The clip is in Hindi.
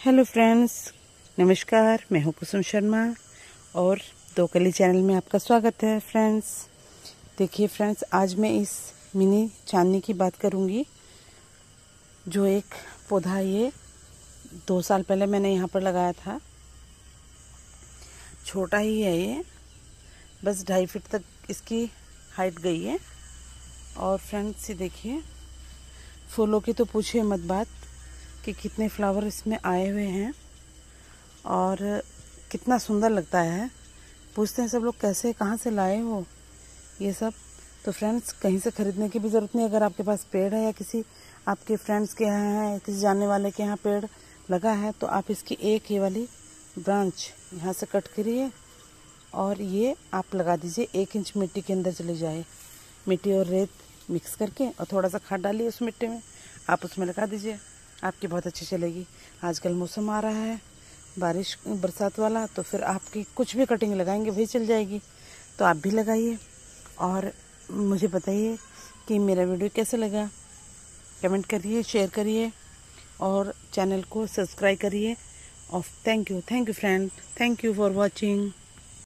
हेलो फ्रेंड्स नमस्कार, मैं हूँ कुसुम शर्मा और दो कली चैनल में आपका स्वागत है फ्रेंड्स देखिए फ्रेंड्स आज मैं इस मिनी चांदनी की बात करूँगी, जो एक पौधा ये दो साल पहले मैंने यहाँ पर लगाया था। छोटा ही है ये, बस ढाई फीट तक इसकी हाइट गई है। और फ्रेंड्स ये देखिए, फूलों की तो पूछिए मत बात कि कितने फ्लावर इसमें आए हुए हैं और कितना सुंदर लगता है। पूछते हैं सब लोग कैसे, कहाँ से लाए हो ये सब। तो फ्रेंड्स कहीं से ख़रीदने की भी ज़रूरत नहीं, अगर आपके पास पेड़ है या किसी आपके फ्रेंड्स के यहाँ है, किसी जानने वाले के यहाँ पेड़ लगा है तो आप इसकी एक ही वाली ब्रांच यहाँ से कट करिए और ये आप लगा दीजिए एक इंच मिट्टी के अंदर चले जाए। मिट्टी और रेत मिक्स करके और थोड़ा सा खाद डालिए उस मिट्टी में, आप उसमें लगा दीजिए। आपकी बहुत अच्छी चलेगी। आजकल मौसम आ रहा है, बारिश, बरसात वाला तो फिर आपकी कुछ भी कटिंग लगाएँगे, वही चल जाएगी। तो आप भी लगाइए। और मुझे बताइए कि मेरा वीडियो कैसा लगा? कमेंट करिए शेयर करिए, और चैनल को सब्सक्राइब करिए। और thank you thank you friend thank you for watching